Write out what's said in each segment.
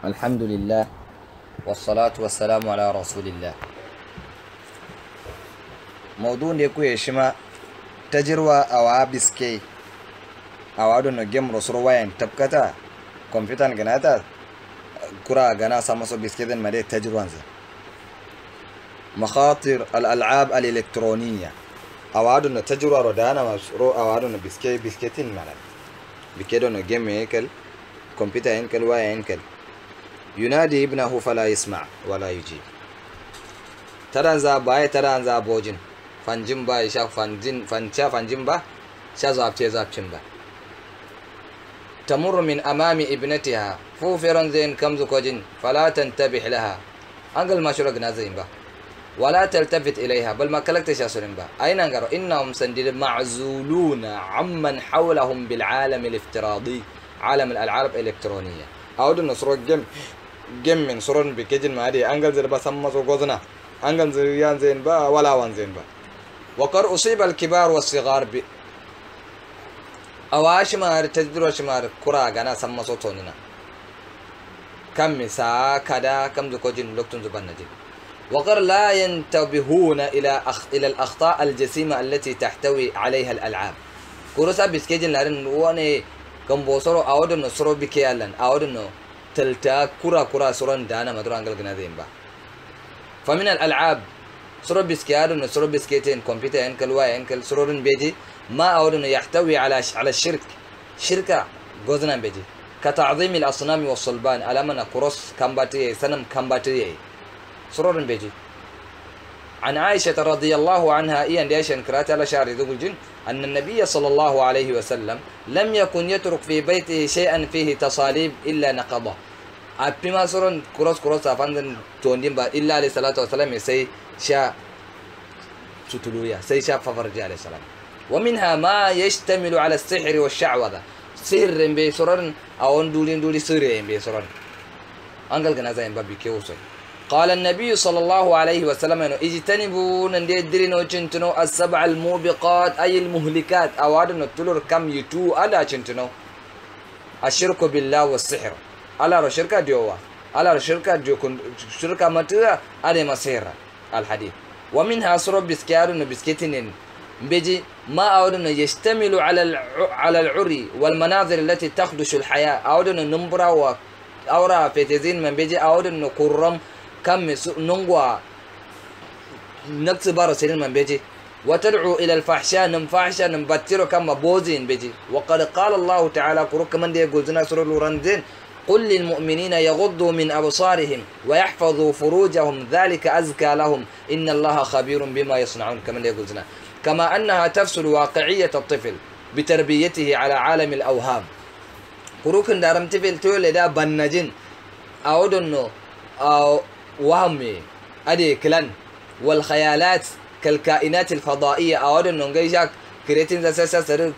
الحمد لله والصلاة والسلام على رسول الله موضوع نيكو يشما تجروا أو عابسكي أو عدو نجم رسول وين تبكتا كمبيوتر جناتا كرا جنا سامسو بسكيدن مدي تجروا مخاطر الألعاب الإلكترونية تجروا ردانا مسرو أو عدو بسكي بسكيتين مالا بكيدو نجم هيكل كمبيوتر هيكل وين هيكل ينادي ابنه فلا يسمع ولا يجيب. ترانزا باي ترانزا بوجن. فانجمبا يشا فانجن فانشا فانجمبا شازاب تيزاب تيمبا تمر من أمام ابنتها. فو فرنزين كمزو كوجن. فلا تنتبه لها. انجل مشروق نازيمبا ولا تلتفت إليها. بل ما كلكت يا أين انجر إنهم سندل معزولون عمن حولهم بالعالم الافتراضي. عالم الألعاب الإلكترونية. أود النصر جم جم من سرون بكجن ما دي أنجل زربا سو غزنا أنجل زريان زين با ولا وان زين با وقر أصيب الكبار والصغار ب أواش مار تجدر شمار كرا غنا سما سو توننا. كم مسا كدا كم زكوجين لوكتون زبان نجي وقر لا ينتبهون إلى أخ... إلى الأخطاء الجسيمة التي تحتوي عليها الألعاب. كروسا بسكيجن لارن واني كم بوسرو أود نصرو بكيالن أود نو تلتا كرا كرا سرون دانا مدرو أنجل جنادين با. فمن الألعاب سرو بسكيادو نسرو بسكيتين كمبيوتر إنكل واي إنكل سرورن بيجي. ما أود إنه يحتوي على. على الشرك شركة جوزنا بيجي. كتعظيم الأصنام والصلبان من كروس كمباتي سنم كمباتي سرورن بيجي. عن عائشة رضي الله عنها إيان ديشن كرات على شعر ذو الجن؟ أن النبي صلى الله عليه وسلم لم يكن يترك في بيته شيئا فيه تصاليب إلا نقضه أبما سرون كروس كروس أفندن توندين إلا عليه الصلاة والسلام سي شا ستلويا سي شا ففرجي عليه السلام. ومنها ما يشتمل على السحر والشعوذة. سحر بي سرون أو دولين دولي سحر بي سرون أنقل كنا زين بابي كيوسو قال النبي صلى الله عليه وسلم إنه اجتنبوا نو چنتنو السبع الموبقات أي المهلكات. أواد نتلور كم يتو على چنتنو؟ الشرك بالله والسحر. على الشركة ديوا على الشركة ديو شركة متى على مسير الحديث. ومنها سرب بسكار بسكتين بيجي ما أود أنه يشتمل على على العري والمناظر التي تخدش الحياة. أود أنه نمبرا و أورا فتزين من بيجي أود أنه كرم كم نونغوا. نكتبار سنين من بيجي. وتدعو إلى الفحشاء نمفحشا نمبترو كما بوزين بيجي. وقد قال الله تعالى كروك من دي قلتنا سورة الورندين قل للمؤمنين يغضوا من أبصارهم ويحفظوا فروجهم ذلك أزكى لهم. إن الله خبير بما يصنعون كما قلتنا كما أنها تفصل واقعية الطفل بتربيته على عالم الأوهام. كروك دارم تفل تولي دا بنجين. أودنو أو وهمي. أدي كلان. والخيالات كالكائنات الفضائية. أود أن نجيشك كريتين زاساسا سر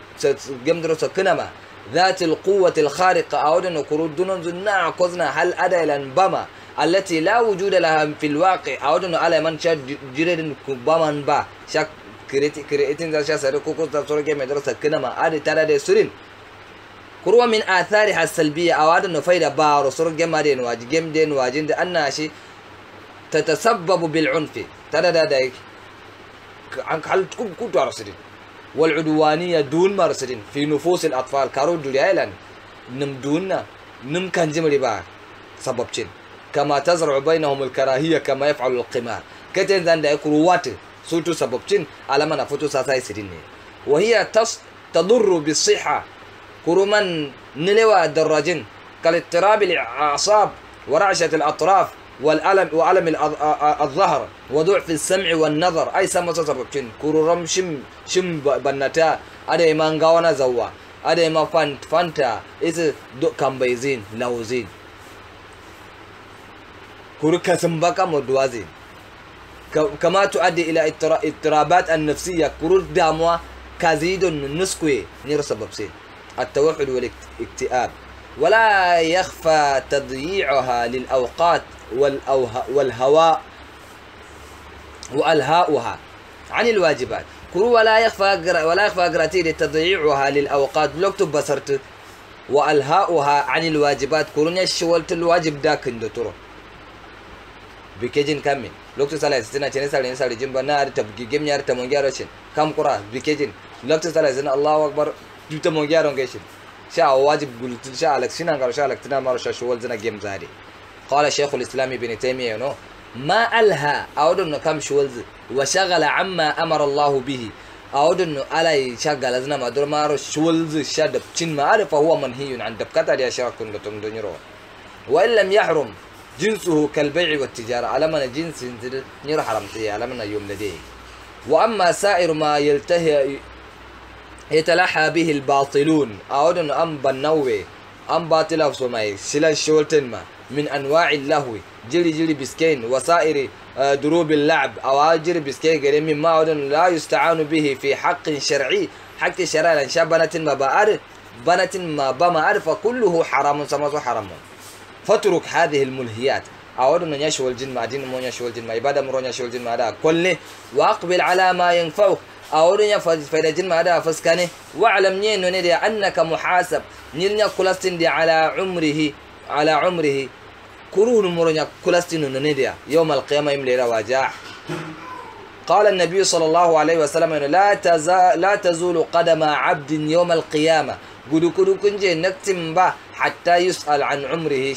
جمدرو سكنما ذات القوة الخارقة. أود أن كرود دون زنا قزنا هل أدى بما؟ التي لا وجود لها في الواقع. أود على من شاد جريد بما با. شك كريتين زاساسا سر كوكو سر جمدرو سكنما أدي ترى دي سرين كروا من السلبية. أواد أنه فايدة بارو. سر جمدين واجي جمدين واجين أنها شيء تتسبب بالعنف. ترى عنك هل تكون كنت رصدين والعدوانية دون ما في نفوس الأطفال. كارو دوليالا نم دوننا. نم كان جمري با سبب شين. كما تزرع بينهم الكراهية كما يفعل القمار. كتن ذان دا يكروات سوتو سبب شين. على ما نفتو ساساي سرين وهي تص تضر بالصحة. كرومان نلوى الدراجين. كالاضطراب الأعصاب ورعشة الأطراف. والألم وألم الظهر وضعف السمع والنظر. أي سما سبب. كن كورم شم شم بنتا. أدي ما غوانا زوا. أدي ما فانت فانتا. إذ دو كمبيزين لوزين كور كسمبكا مدوازين. كما تؤدي إلى اضطرابات النفسية. كور داموا كازيد نسكوي. نير سبب سين. التوحد والاكتئاب ولا يخفى تضييعها للأوقات. والهواء وألهاؤها عن الواجبات. كل ولا يخفى ولا يخفى قراتي لتضيعها للأوقات. لو كتب بصرت وألهاؤها عن الواجبات كلون يشولت الواجب داك دوتور بكيجين كامل لو كتب صلاه ستنا تشين سالي نسالي جنب نار تبكي جيم نار تمونجارو كم كرا بكيجين لو كتب صلاه زين الله أكبر. تمونجارو شين شا واجب قلت شا لك سنان قال شا لك تنا مارو شا شولت زين جيم زاري. قال شيخ الإسلام ابن تيمية نو ما الها أود انه كم شولز وشغل عما أمر الله به. أود انه الا يشغل أزنا ما دور ما شولز شد تشين ما عرف هو منهي عن دبكتا يا شيخ كنتم دنيرو وإن لم يحرم جنسه كالبيع والتجارة على من جنس نير حرمتي على من يوم لديه. وأما سائر ما يلتهي يتلحى به الباطلون أود انه أم بنوي أم باطل اوف سماي سلا شولتن ما. من أنواع اللهو. جلي جلي بسكين وسائر دروب اللعب. أو جري بسكين غير مما لا يستعان به في حق شرعي. حق شرعي لأن شابنة ما بأر بنة ما بما أعرف كله حرام سمسو حرام. فاترك هذه الملهيات. أود أن يشوى الجن مع دين مون يشوى الجن مع عبادة مرون يشوى الجن مع دا كله. وأقبل على ما ينفعك أود أن يفيد الجن مع دا فسكنه واعلم ندي أنك محاسب. نين كلاستين دي على عمره على عمره. كرون مرونيا كلاستين ننديا يوم القيامة يوم ليلة واجاح قال النبي صلى الله عليه وسلم لا لا تزول قدم عبد يوم القيامة. قدو كدو كنجي نكتم با حتى يسأل عن عمره.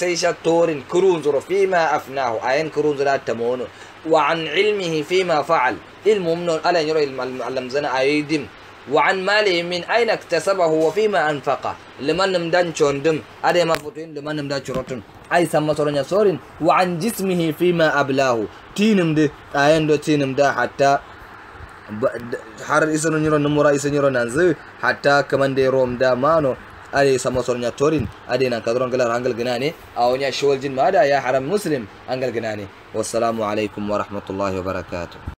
سيشا تورن كرون زر فيما أفناه. أين كرون زر تمون وعن علمه فيما فعل. المؤمن ألا يرى المعلم زنا أيدم وعن ماله من أين اكتسبه وفيما أنفقه. لمن مدن شوندم. أدي ما فوتين لمن مدن شروتن أي سما سورن يا وعن جسمه فيما أبلاه. تينم دي. آيان دو تينم دا حتى حر إسنو نيرو نمو رأي سنيرو نانزي. حتى كمان دي روم دا مانو. أدي سما سورن يا تورين. أدي نانكادرون غلار أنجل غناني أو نيا جن مادا. يا حرم مسلم. أنجل غناني والسلام عليكم ورحمة الله وبركاته.